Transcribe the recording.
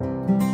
you